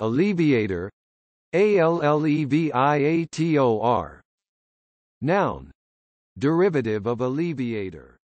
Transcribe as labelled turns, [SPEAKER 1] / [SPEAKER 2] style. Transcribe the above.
[SPEAKER 1] Alleviator. Alleviator Noun. Derivative of alleviator.